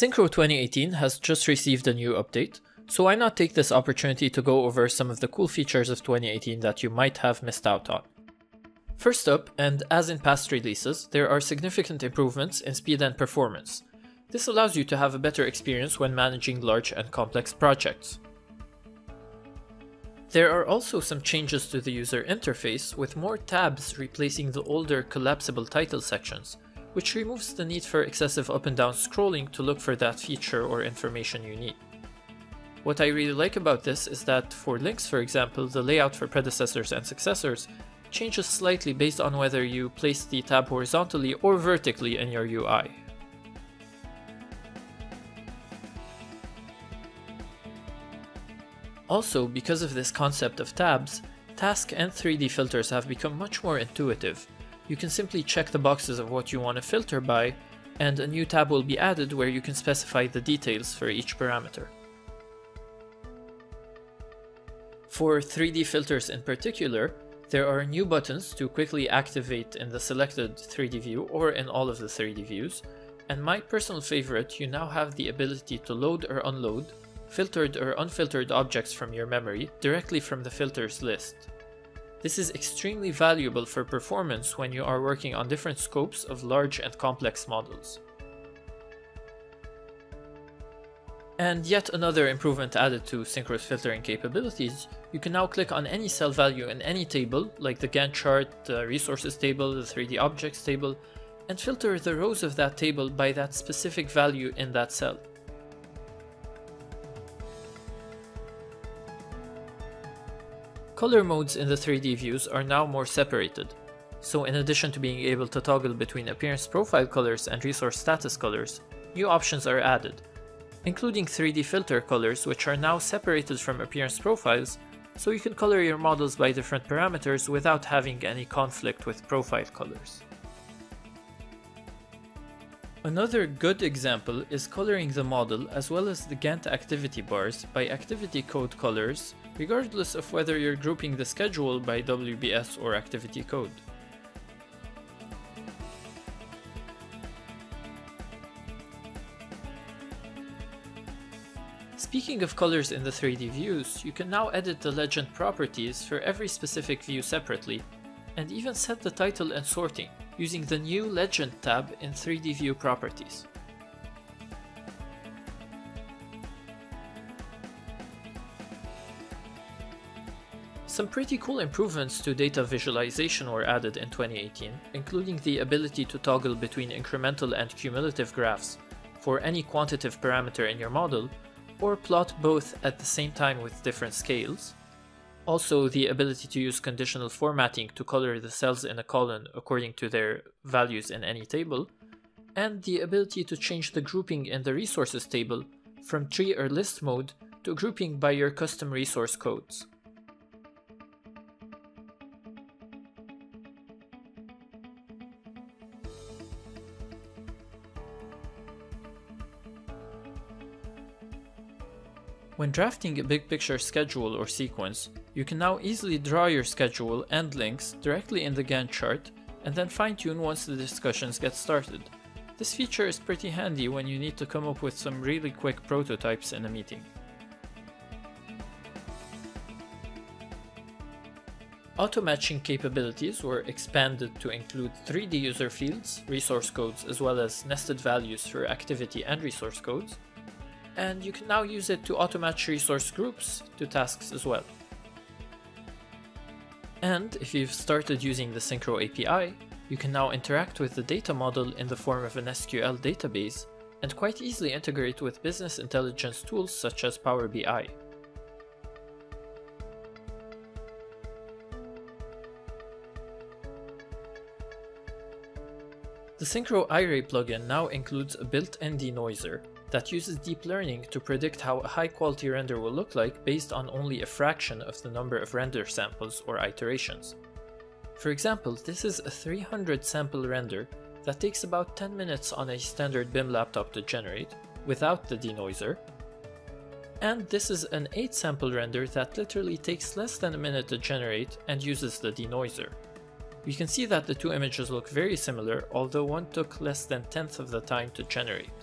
Synchro 2018 has just received a new update, so why not take this opportunity to go over some of the cool features of 2018 that you might have missed out on. First up, and as in past releases, there are significant improvements in speed and performance. This allows you to have a better experience when managing large and complex projects. There are also some changes to the user interface with more tabs replacing the older collapsible title sections, which removes the need for excessive up and down scrolling to look for that feature or information you need. What I really like about this is that for links for example, the layout for predecessors and successors changes slightly based on whether you place the tab horizontally or vertically in your UI. Also, because of this concept of tabs, task and 3D filters have become much more intuitive, you can simply check the boxes of what you want to filter by, and a new tab will be added where you can specify the details for each parameter. For 3D filters in particular, there are new buttons to quickly activate in the selected 3D view or in all of the 3D views, and my personal favorite, you now have the ability to load or unload filtered or unfiltered objects from your memory directly from the filters list. This is extremely valuable for performance when you are working on different scopes of large and complex models. And yet another improvement added to Synchro's filtering capabilities, you can now click on any cell value in any table, like the Gantt chart, the resources table, the 3D objects table, and filter the rows of that table by that specific value in that cell. Color modes in the 3D views are now more separated, so in addition to being able to toggle between appearance profile colors and resource status colors, new options are added, including 3D filter colors which are now separated from appearance profiles, so you can color your models by different parameters without having any conflict with profile colors. Another good example is coloring the model as well as the Gantt activity bars by activity code colors regardless of whether you're grouping the schedule by WBS or activity code. Speaking of colors in the 3D views, you can now edit the legend properties for every specific view separately, and even set the title and sorting using the new Legend tab in 3D View Properties. Some pretty cool improvements to data visualization were added in 2018, including the ability to toggle between incremental and cumulative graphs for any quantitative parameter in your model, or plot both at the same time with different scales. Also, the ability to use conditional formatting to color the cells in a column according to their values in any table, and the ability to change the grouping in the resources table from tree or list mode to grouping by your custom resource codes. When drafting a big picture schedule or sequence, you can now easily draw your schedule and links directly in the Gantt chart and then fine tune once the discussions get started. This feature is pretty handy when you need to come up with some really quick prototypes in a meeting. Auto-matching capabilities were expanded to include 3D user fields, resource codes, as well as nested values for activity and resource codes, and you can now use it to auto-match resource groups to tasks as well. And if you've started using the Synchro API, you can now interact with the data model in the form of an SQL database and quite easily integrate with business intelligence tools such as Power BI. The Synchro Iray plugin now includes a built-in denoiser, that uses deep learning to predict how a high quality render will look like based on only a fraction of the number of render samples or iterations. For example, this is a 300 sample render that takes about 10 minutes on a standard BIM laptop to generate, without the denoiser, and this is an 8 sample render that literally takes less than a minute to generate and uses the denoiser. We can see that the two images look very similar, although one took less than tenth of the time to generate.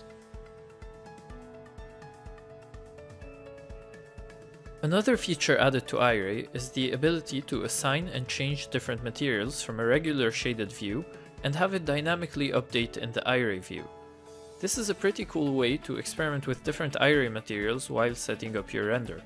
Another feature added to Iray is the ability to assign and change different materials from a regular shaded view and have it dynamically update in the Iray view. This is a pretty cool way to experiment with different Iray materials while setting up your render.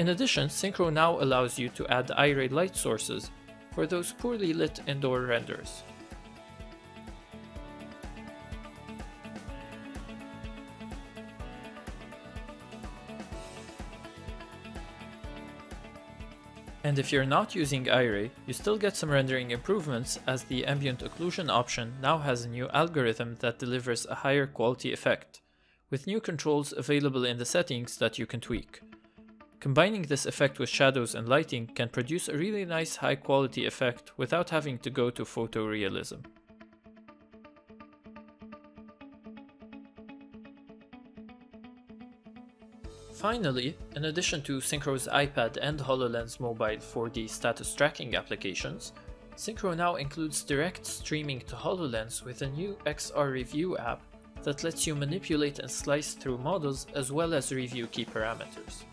In addition, Synchro now allows you to add Iray light sources for those poorly lit indoor renders. And if you're not using Iray, you still get some rendering improvements as the ambient occlusion option now has a new algorithm that delivers a higher quality effect, with new controls available in the settings that you can tweak. Combining this effect with shadows and lighting can produce a really nice high quality effect without having to go to photorealism. Finally, in addition to Synchro's iPad and HoloLens mobile 4D status tracking applications, Synchro now includes direct streaming to HoloLens with a new XR Review app that lets you manipulate and slice through models as well as review key parameters.